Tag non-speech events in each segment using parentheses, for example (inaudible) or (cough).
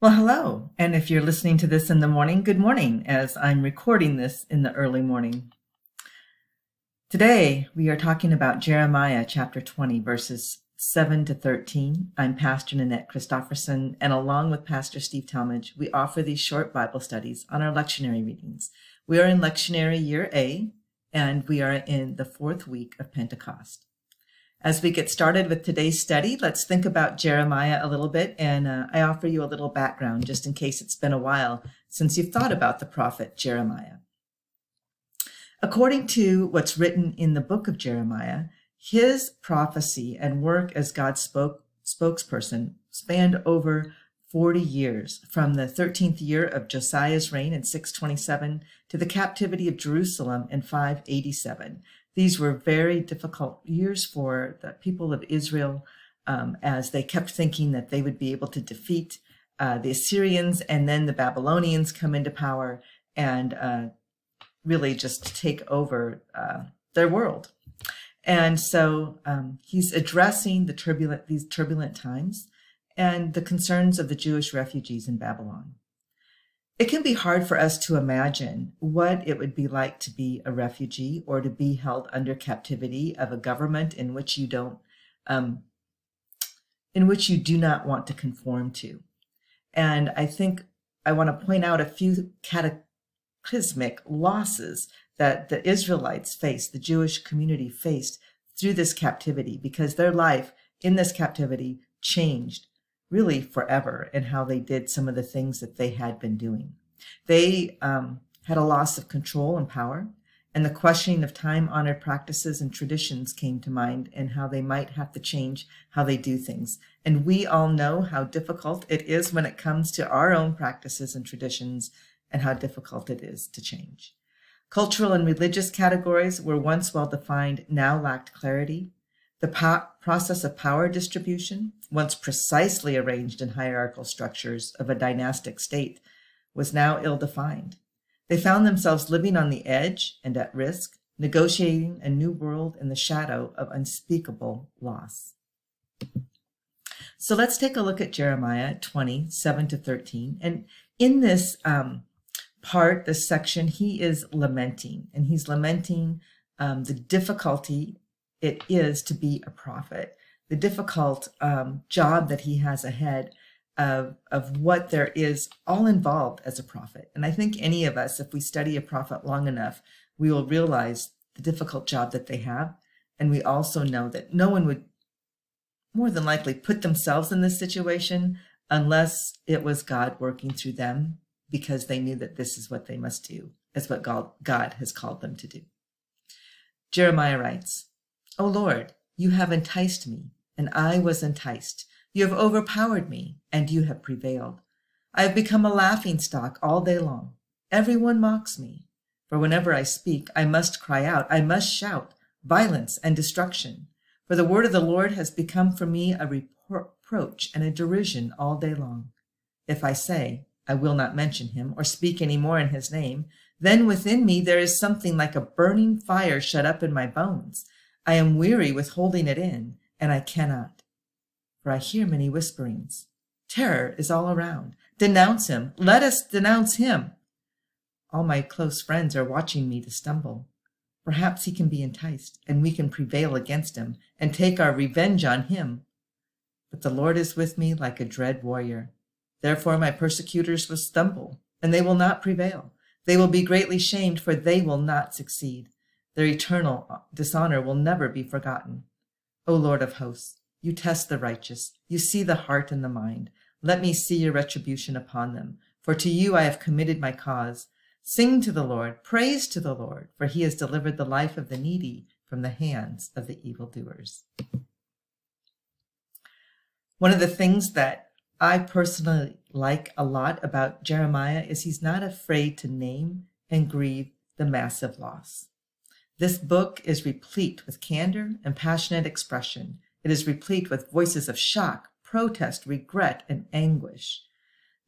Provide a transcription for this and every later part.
Well, hello. And if you're listening to this in the morning, good morning, as I'm recording this in the early morning. Today, we are talking about Jeremiah chapter 20, verses 7 to 13. I'm Pastor Nanette Christofferson, and along with Pastor Steve Talmage, we offer these short Bible studies on our lectionary readings. We are in lectionary year A, and we are in the fourth week of Pentecost. As we get started with today's study, let's think about Jeremiah a little bit, and uh, I offer you a little background just in case it's been a while since you've thought about the prophet Jeremiah. According to what's written in the book of Jeremiah, his prophecy and work as God's spoke, spokesperson spanned over 40 years, from the 13th year of Josiah's reign in 627 to the captivity of Jerusalem in 587. These were very difficult years for the people of Israel um, as they kept thinking that they would be able to defeat uh, the Assyrians and then the Babylonians come into power and uh, really just take over uh, their world. And so um, he's addressing the turbulent, these turbulent times and the concerns of the Jewish refugees in Babylon. It can be hard for us to imagine what it would be like to be a refugee or to be held under captivity of a government in which you don't, um, in which you do not want to conform to. And I think I want to point out a few cataclysmic losses that the Israelites faced, the Jewish community faced through this captivity, because their life in this captivity changed really forever in how they did some of the things that they had been doing. They um, had a loss of control and power, and the questioning of time honored practices and traditions came to mind and how they might have to change how they do things. And we all know how difficult it is when it comes to our own practices and traditions and how difficult it is to change. Cultural and religious categories were once well defined, now lacked clarity. The process of power distribution, once precisely arranged in hierarchical structures of a dynastic state, was now ill defined. They found themselves living on the edge and at risk, negotiating a new world in the shadow of unspeakable loss. So let's take a look at Jeremiah 20, 7 to 13. And in this um, part, this section, he is lamenting, and he's lamenting um, the difficulty it is to be a prophet, the difficult um, job that he has ahead of, of what there is all involved as a prophet. And I think any of us, if we study a prophet long enough, we will realize the difficult job that they have. And we also know that no one would more than likely put themselves in this situation unless it was God working through them because they knew that this is what they must do, is what God, God has called them to do. Jeremiah writes, O Lord, you have enticed me, and I was enticed. You have overpowered me, and you have prevailed. I have become a laughing stock all day long. Everyone mocks me. For whenever I speak, I must cry out, I must shout, violence and destruction. For the word of the Lord has become for me a reproach and a derision all day long. If I say, I will not mention him or speak any more in his name, then within me there is something like a burning fire shut up in my bones. I am weary with holding it in, and I cannot for I hear many whisperings. Terror is all around. Denounce him. Let us denounce him. All my close friends are watching me to stumble. Perhaps he can be enticed, and we can prevail against him and take our revenge on him. But the Lord is with me like a dread warrior. Therefore my persecutors will stumble, and they will not prevail. They will be greatly shamed, for they will not succeed. Their eternal uh, dishonor will never be forgotten. O Lord of hosts, you test the righteous. You see the heart and the mind. Let me see your retribution upon them. For to you I have committed my cause. Sing to the Lord, praise to the Lord, for he has delivered the life of the needy from the hands of the evildoers. One of the things that I personally like a lot about Jeremiah is he's not afraid to name and grieve the massive loss. This book is replete with candor and passionate expression it is replete with voices of shock, protest, regret, and anguish.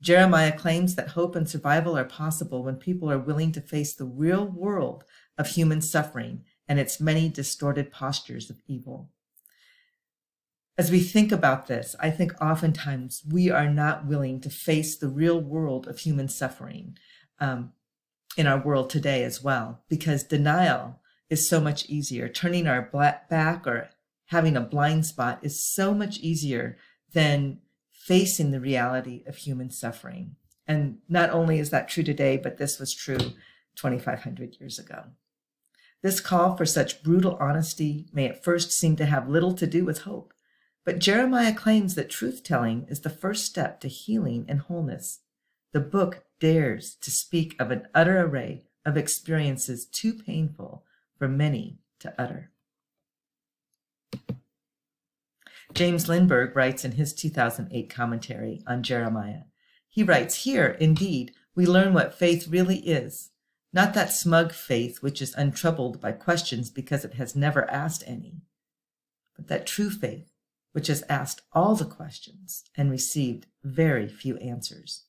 Jeremiah claims that hope and survival are possible when people are willing to face the real world of human suffering and its many distorted postures of evil. As we think about this, I think oftentimes we are not willing to face the real world of human suffering um, in our world today as well, because denial is so much easier. Turning our back or having a blind spot is so much easier than facing the reality of human suffering. And not only is that true today, but this was true 2,500 years ago. This call for such brutal honesty may at first seem to have little to do with hope, but Jeremiah claims that truth telling is the first step to healing and wholeness. The book dares to speak of an utter array of experiences too painful for many to utter. James Limburg writes in his 2008 commentary on Jeremiah. He writes, Here, indeed, we learn what faith really is. Not that smug faith which is untroubled by questions because it has never asked any, but that true faith which has asked all the questions and received very few answers,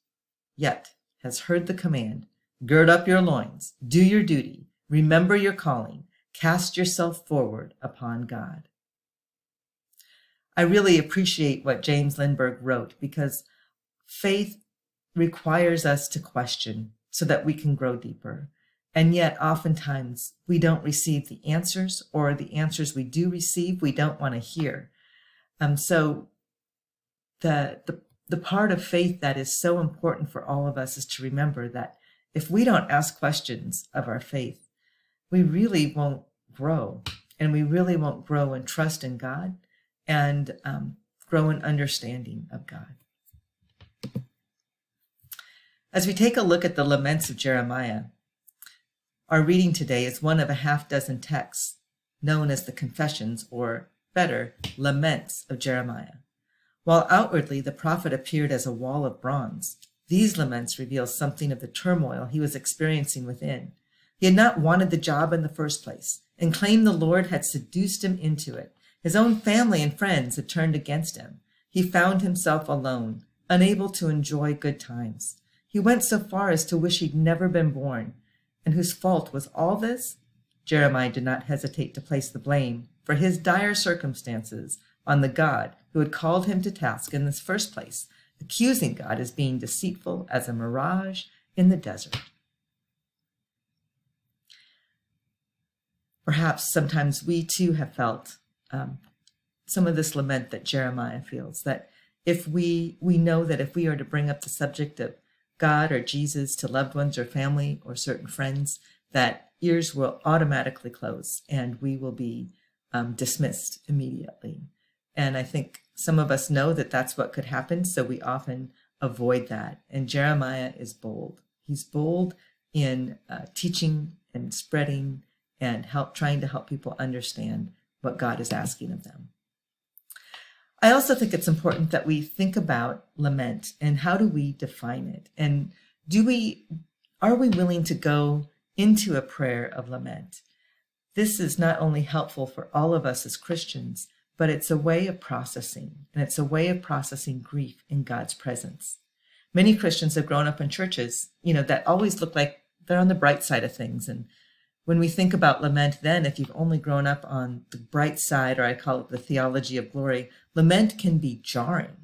yet has heard the command, gird up your loins, do your duty, remember your calling, cast yourself forward upon God. I really appreciate what James Limburg wrote because faith requires us to question so that we can grow deeper. And yet, oftentimes, we don't receive the answers, or the answers we do receive, we don't want to hear. Um, so, the, the, the part of faith that is so important for all of us is to remember that if we don't ask questions of our faith, we really won't grow. And we really won't grow in trust in God and um, grow in understanding of God. As we take a look at the laments of Jeremiah, our reading today is one of a half dozen texts known as the Confessions, or better, Laments of Jeremiah. While outwardly the prophet appeared as a wall of bronze, these laments reveal something of the turmoil he was experiencing within. He had not wanted the job in the first place and claimed the Lord had seduced him into it. His own family and friends had turned against him. He found himself alone, unable to enjoy good times. He went so far as to wish he'd never been born. And whose fault was all this? Jeremiah did not hesitate to place the blame for his dire circumstances on the God who had called him to task in this first place, accusing God as being deceitful as a mirage in the desert. Perhaps sometimes we too have felt um, some of this lament that Jeremiah feels that if we we know that if we are to bring up the subject of God or Jesus to loved ones or family or certain friends, that ears will automatically close and we will be um, dismissed immediately. And I think some of us know that that's what could happen, so we often avoid that. And Jeremiah is bold. He's bold in uh, teaching and spreading and help trying to help people understand what God is asking of them. I also think it's important that we think about lament and how do we define it? And do we, are we willing to go into a prayer of lament? This is not only helpful for all of us as Christians, but it's a way of processing, and it's a way of processing grief in God's presence. Many Christians have grown up in churches, you know, that always look like they're on the bright side of things and when we think about lament, then, if you've only grown up on the bright side, or I call it the theology of glory, lament can be jarring.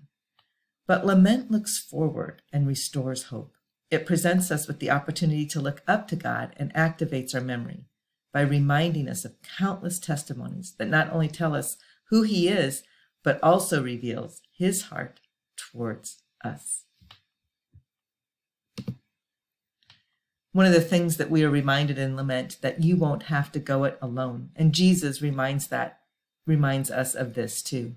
But lament looks forward and restores hope. It presents us with the opportunity to look up to God and activates our memory by reminding us of countless testimonies that not only tell us who He is, but also reveals His heart towards us. One of the things that we are reminded in lament that you won't have to go it alone. And Jesus reminds that reminds us of this too.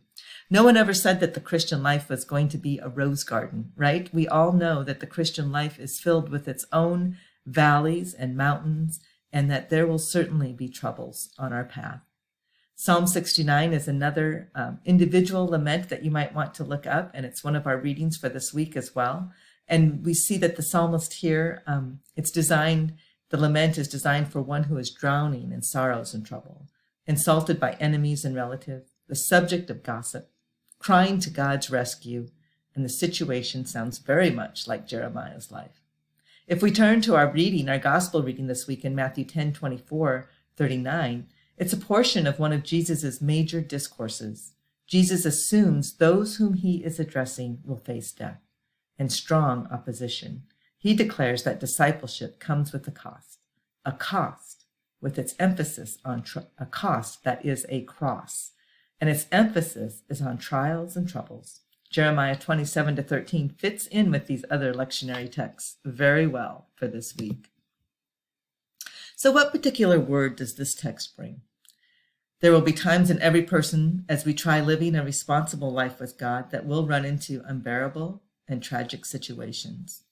No one ever said that the Christian life was going to be a rose garden, right? We all know that the Christian life is filled with its own valleys and mountains, and that there will certainly be troubles on our path. Psalm 69 is another um, individual lament that you might want to look up, and it's one of our readings for this week as well. And we see that the psalmist here, um, it's designed, the lament is designed for one who is drowning in sorrows and trouble, insulted by enemies and relatives, the subject of gossip, crying to God's rescue, and the situation sounds very much like Jeremiah's life. If we turn to our reading, our gospel reading this week in Matthew 10, 24, 39, it's a portion of one of Jesus's major discourses. Jesus assumes those whom he is addressing will face death and strong opposition. He declares that discipleship comes with a cost, a cost with its emphasis on a cost that is a cross, and its emphasis is on trials and troubles. Jeremiah 27 to 13 fits in with these other lectionary texts very well for this week. So, what particular word does this text bring? There will be times in every person as we try living a responsible life with God that we'll run into unbearable and tragic situations.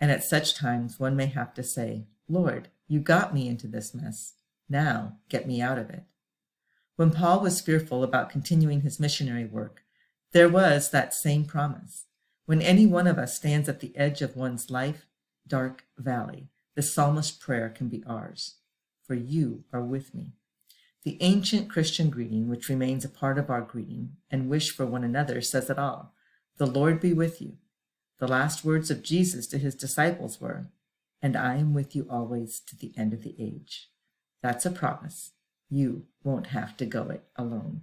And at such times, one may have to say, Lord, you got me into this mess. Now get me out of it. When Paul was fearful about continuing his missionary work, there was that same promise. When any one of us stands at the edge of one's life dark valley, the psalmist's prayer can be ours. For you are with me. The ancient Christian greeting, which remains a part of our greeting and wish for one another, says it all. The Lord be with you. The last words of Jesus to his disciples were, And I am with you always to the end of the age. That's a promise. You won't have to go it alone.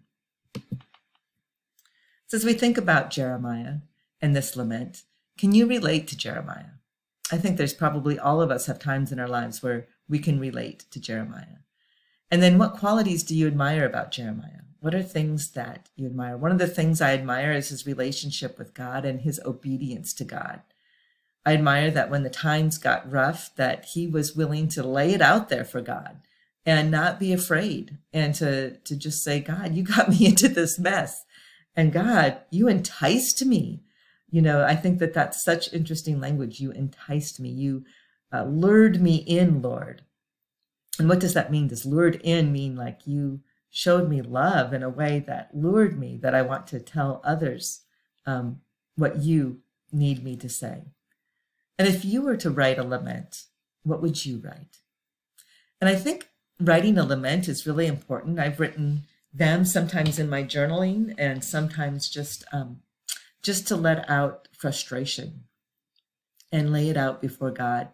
So, as we think about Jeremiah and this lament, can you relate to Jeremiah? I think there's probably all of us have times in our lives where we can relate to Jeremiah. And then what qualities do you admire about Jeremiah? What are things that you admire? One of the things I admire is his relationship with God and his obedience to God. I admire that when the times got rough, that he was willing to lay it out there for God and not be afraid and to, to just say, God, you got (laughs) me into this mess. And God, you enticed me. You know, I think that that's such interesting language. You enticed me. You uh, lured me in, Lord. And what does that mean? Does lured in mean like you showed me love in a way that lured me that I want to tell others um, what you need me to say? And if you were to write a lament, what would you write? And I think writing a lament is really important. I've written them sometimes in my journaling and sometimes just um, just to let out frustration and lay it out before God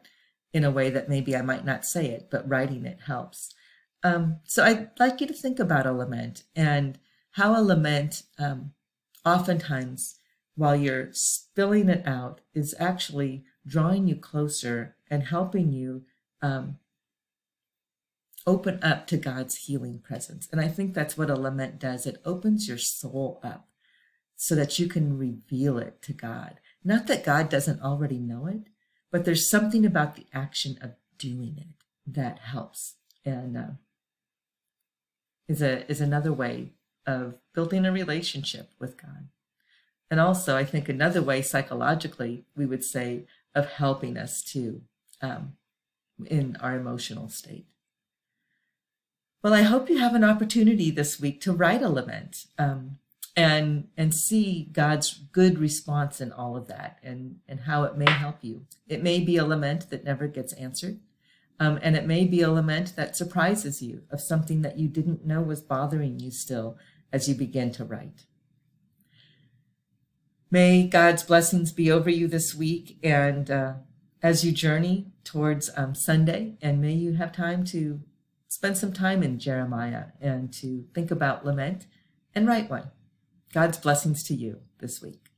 in a way that maybe I might not say it, but writing it helps. Um, so I'd like you to think about a lament and how a lament, um, oftentimes, while you're spilling it out, is actually drawing you closer and helping you um, open up to God's healing presence. And I think that's what a lament does. It opens your soul up so that you can reveal it to God. Not that God doesn't already know it, but there's something about the action of doing it that helps and uh, is a is another way of building a relationship with God. And also, I think another way psychologically we would say of helping us too um, in our emotional state. Well, I hope you have an opportunity this week to write a lament. Um, and and see God's good response in all of that and and how it may help you. It may be a lament that never gets answered. Um, and it may be a lament that surprises you of something that you didn't know was bothering you still as you begin to write. May God's blessings be over you this week and uh, as you journey towards um, Sunday, and may you have time to spend some time in Jeremiah and to think about lament and write one. God's blessings to you this week.